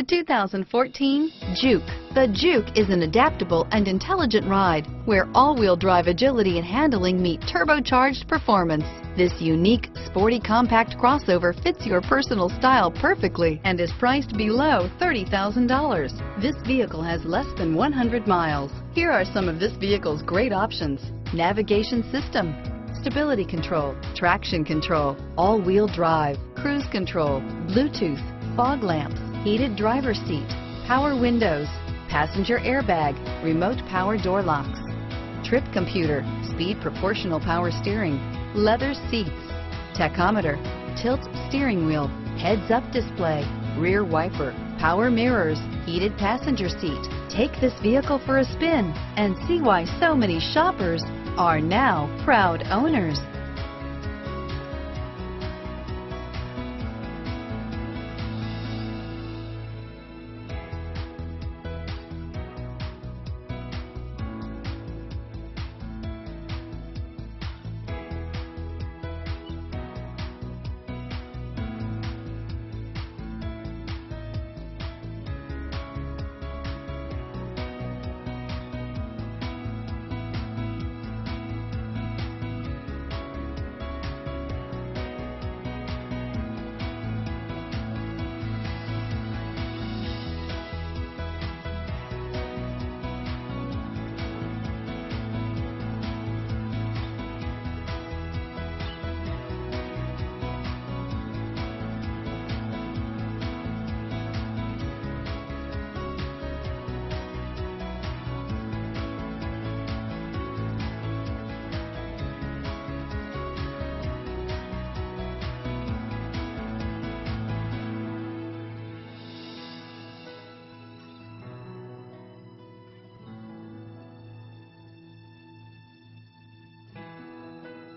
The 2014 Juke. The Juke is an adaptable and intelligent ride where all-wheel drive agility and handling meet turbocharged performance. This unique, sporty compact crossover fits your personal style perfectly and is priced below $30,000. This vehicle has less than 100 miles. Here are some of this vehicle's great options. Navigation system, stability control, traction control, all-wheel drive, cruise control, Bluetooth, fog lamps, heated driver seat, power windows, passenger airbag, remote power door locks, trip computer, speed proportional power steering, leather seats, tachometer, tilt steering wheel, heads up display, rear wiper, power mirrors, heated passenger seat. Take this vehicle for a spin and see why so many shoppers are now proud owners.